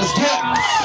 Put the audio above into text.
Let's get